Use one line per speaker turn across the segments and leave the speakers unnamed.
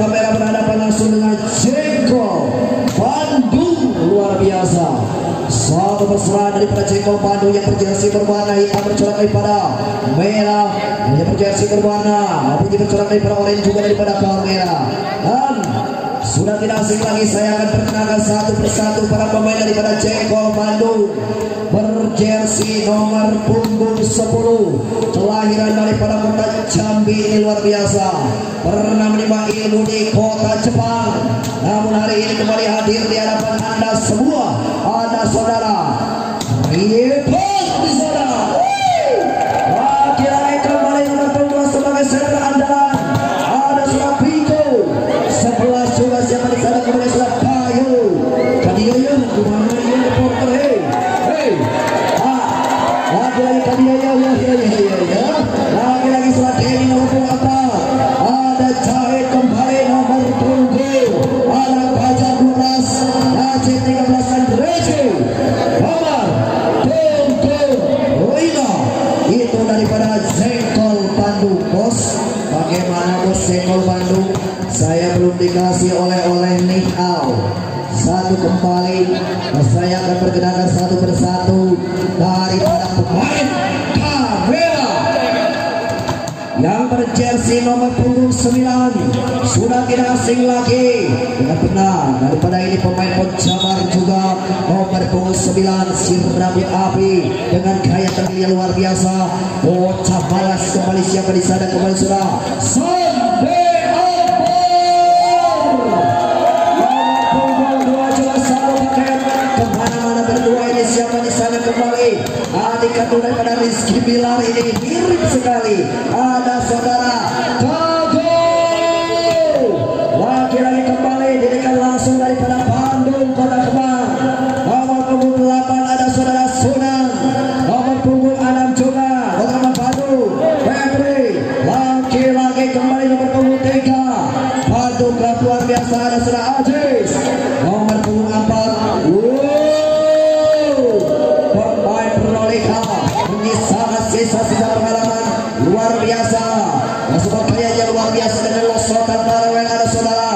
kamera berhadapan langsung dengan Ceko Bandung luar biasa. Satu perseraan daripada Ceko Bandung yang berjersey berwarna hitam bercorak daripada merah. Yang berjersey berwarna bercorak daripada oranye juga daripada kamera dan sudah tidak asing lagi saya akan perkenalkan satu persatu para pemain daripada Ceko Bandung. Berjersey nomor punggung 10 kelahiran daripada kota Jambi ini luar biasa. Pernah menimba ilmu di kota Jepang. Namun hari ini kembali hadir di hadapan anda semua. Ada saudara Ripon Bandung saya belum dikasih oleh-oleh nih Al. Satu kembali saya akan perkenalkan satu persatu daripada pemain kamera. Yang berjersey nomor punggung 9 sudah tidak asing lagi. Dengan benar daripada ini pemain pencabar juga nomor punggung 9 si rambut api. Dengan gaya terlihat luar biasa bocah balas kembali siapa di sana kembali sudah kandung daripada Rizky Bilar ini mirip sekali. Ada saudara Kago lagi-lagi kembali dirikan langsung daripada Bandung Kota Kemang. Nomor punggung 8 ada saudara Sunan nomor punggung 6 juga Kota Kemang Bandung Febri lagi-lagi kembali nomor punggung masuk karyanya luar biasa dengan losotan Baraweng ada saudara.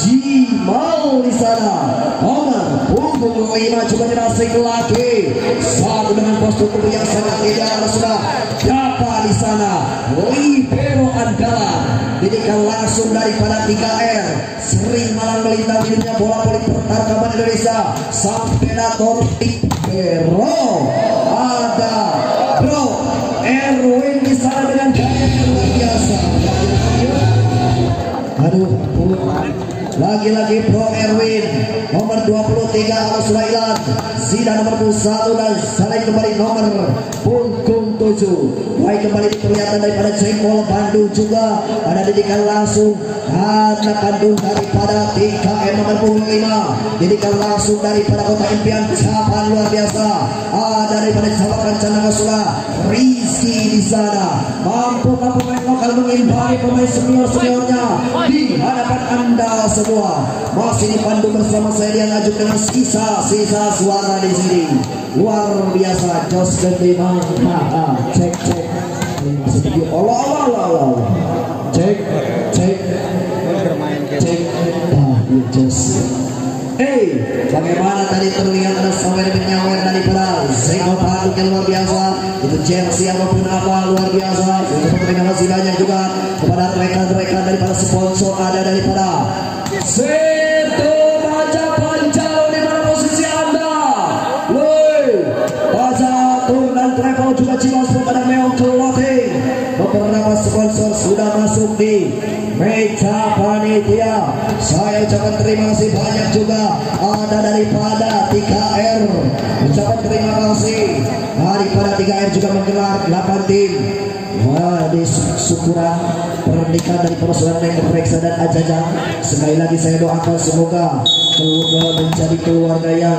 Jimal di sana. Nomor punggung lima. Tidak asing lagi. Satu dengan postur tubuh yang sangat ideal sudah Dapa di sana. Libero andalan didikan langsung daripada 3R sering malang melintang dirinya bola voli pertarkaman Indonesia. Sang predator Libero. Ada Bro. Erwin aduh lagi-lagi Bro Erwin nomor 23 Al Sulailan Zida nomor 21 dan Saleh kembali nomor punggung 7 baik kembali kelihatan daripada Cengkol Bandung juga. Ada didikan langsung anak kandung daripada 3M nomor punggung 5 didikan langsung daripada kota impian Japan luar biasa. Ada daripada Jawa Kencana Sula Rizky di sana. Mampu pemain lokal mengimbangi pemain senior seniornya di hadapan anda semua. Masih dipandu bersama saya Dian Ajuk dengan sisa-sisa suara di sini. Luar biasa Jos Gendimang cek cek. Sedikit Allah Allah Allah Allah cek cek. Cek. Ah you just Hey, bagaimana tadi terlihat ada sawer penyawer daripada Zeko Bandung yang luar biasa jersey apa pun apa luar biasa. Terima kasih banyak juga kepada rekan-rekan daripada sponsor ada daripada Seto Baca Pancau di mana posisi anda. Woi Baca dan Travel juga Cilos pada Meong Clothing. Beberapa sponsor sudah masuk di meja panitia. Saya ucapkan terima kasih banyak juga. Ada daripada 3R ucapan terima kasih daripada 3R juga menggelar 8 tim. Wah, di syukuran pernikahan dari persaudaraan yang diperiksa dan ajajang sekali lagi saya doakan semoga keluarga menjadi keluarga yang